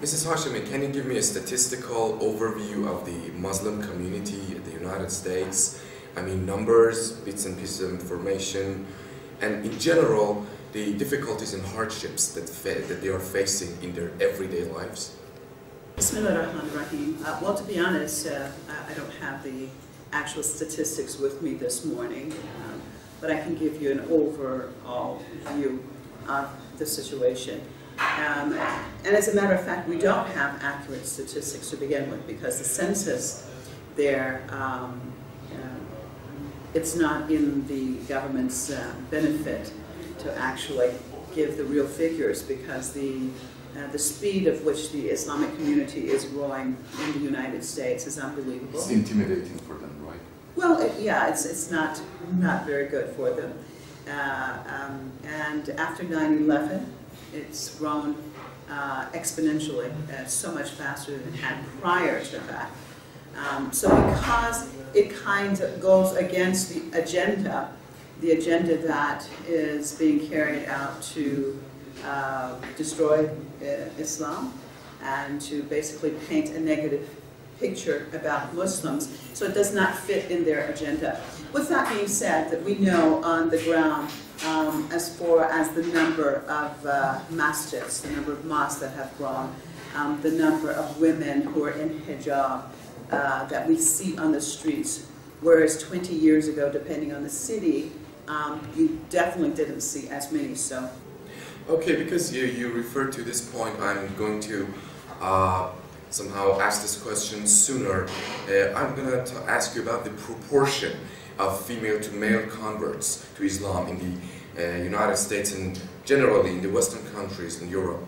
Mrs. Hashemi, can you give me a statistical overview of the Muslim community in the United States? I mean, numbers, bits and pieces of information, and in general, the difficulties and hardships that, that they are facing in their everyday lives? Bismillah ar-Rahman uh, well, to be honest, uh, I don't have the actual statistics with me this morning, um, but I can give you an overall view of the situation. Um, and as a matter of fact, we don't have accurate statistics to begin with because the census there, um, uh, it's not in the government's uh, benefit to actually give the real figures because the uh, the speed of which the Islamic community is growing in the United States is unbelievable. It's intimidating for them, right? Well, it, yeah, it's, it's not, not very good for them. Uh, um, and after 9-11, it's grown uh, exponentially, uh, so much faster than it had prior to that. Um, so because it kind of goes against the agenda, the agenda that is being carried out to uh, destroy uh, Islam and to basically paint a negative picture about Muslims, so it does not fit in their agenda. With that being said, that we know on the ground um, as far as the number of uh, masjids, the number of mosques that have grown, um, the number of women who are in hijab uh, that we see on the streets, whereas 20 years ago, depending on the city, um, you definitely didn't see as many. So Okay, because you, you referred to this point, I'm going to uh, somehow ask this question sooner. Uh, I'm going to ask you about the proportion of female to male converts to Islam in the uh, United States and generally in the Western countries in Europe.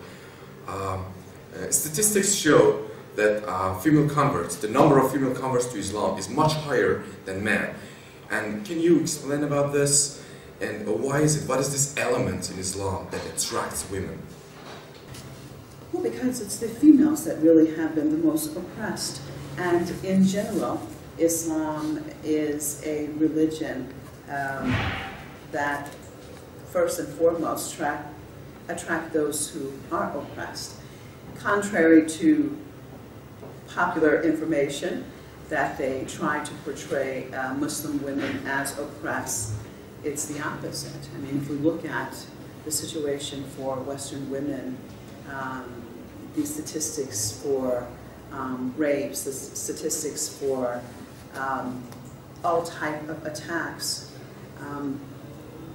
Um, uh, statistics show that uh, female converts, the number of female converts to Islam is much higher than men. And can you explain about this? And why is it, what is this element in Islam that attracts women? Because it's the females that really have been the most oppressed. And in general, Islam is a religion um, that first and foremost track, attract those who are oppressed. Contrary to popular information that they try to portray uh, Muslim women as oppressed, it's the opposite. I mean, if we look at the situation for Western women, um, the statistics for um, rapes, the statistics for um, all type of attacks, um,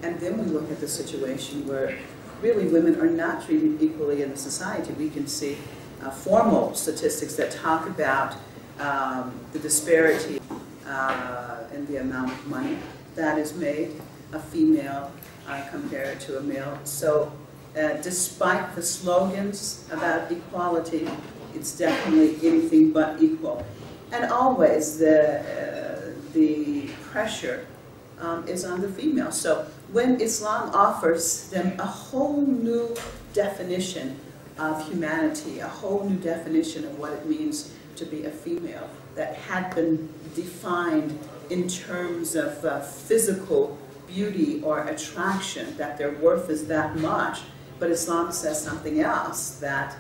and then we look at the situation where really women are not treated equally in the society. We can see uh, formal statistics that talk about um, the disparity uh, in the amount of money that is made a female uh, compared to a male. So uh, despite the slogans about equality, it's definitely anything but equal. And always the, uh, the pressure um, is on the female. So when Islam offers them a whole new definition of humanity, a whole new definition of what it means to be a female that had been defined in terms of uh, physical beauty or attraction, that their worth is that much. But Islam says something else that,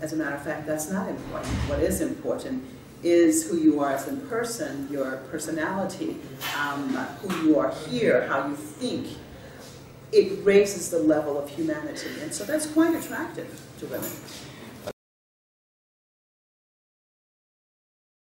as a matter of fact, that's not important. What is important is who you are as a person, your personality, um, who you are here, how you think. It raises the level of humanity. And so that's quite attractive to women.